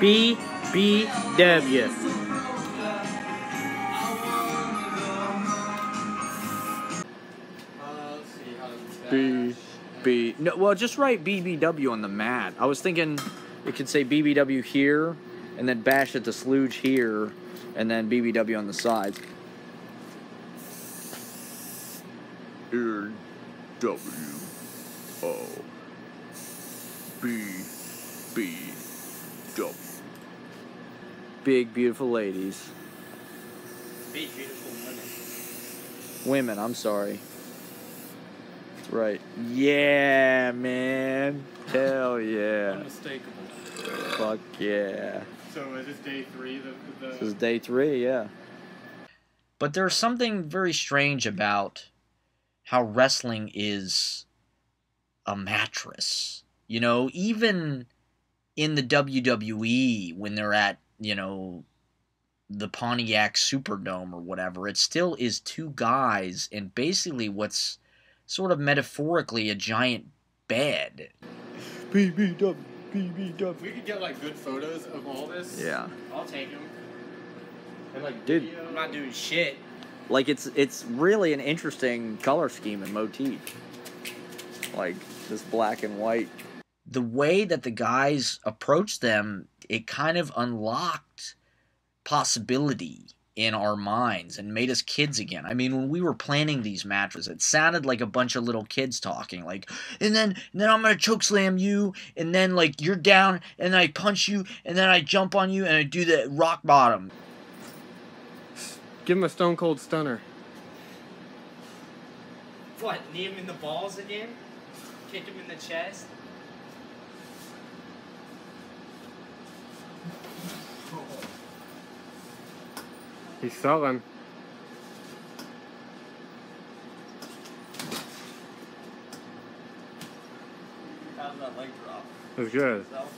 BBW. B B no well just write BBW on the mat. I was thinking it could say BBW here and then bash at the sloodge here and then BBW on the sides. W O B B W Big beautiful ladies. Big beautiful women. Women, I'm sorry. That's right. Yeah, man. Hell yeah. Unmistakable. Fuck yeah. So is this day three? The, the This is day three, yeah. But there's something very strange about how wrestling is a mattress. You know, even in the WWE, when they're at, you know, the Pontiac Superdome or whatever, it still is two guys and basically what's sort of metaphorically a giant bed. BBW, BBW. If we could get like good photos of all this. Yeah. I'll take them. And like Dude. video. I'm not doing shit. like it's it's really an interesting color scheme and motif like this black and white the way that the guys approached them it kind of unlocked possibility in our minds and made us kids again. I mean, when we were planning these matches, it sounded like a bunch of little kids talking, like, and then and then I'm gonna choke slam you, and then like you're down, and then I punch you, and then I jump on you, and I do the rock bottom. Give him a stone cold stunner. What? Knee him in the balls again? Kick him in the chest? He's selling. How's that leg drop? That's good. Is that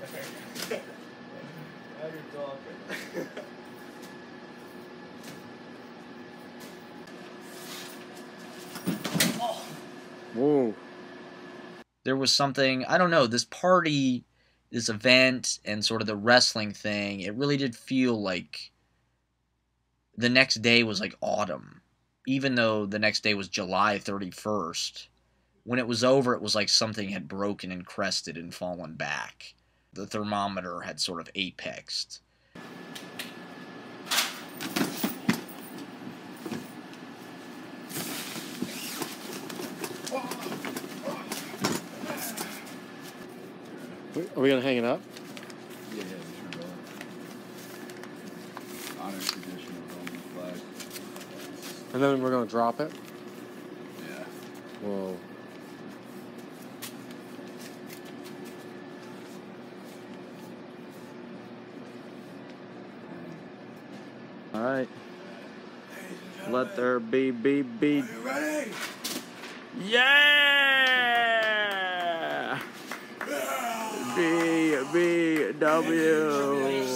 Now you're talking. Whoa. there was something I don't know this party, this event, and sort of the wrestling thing. It really did feel like the next day was like autumn, even though the next day was July thirty first. When it was over, it was like something had broken and crested and fallen back. The thermometer had sort of apexed. Are we gonna hang it up? Yeah, yeah, sure. Honor tradition of Roman flag. And then we're gonna drop it. Yeah. Whoa. All right, let there be be be. Yeah. B B W.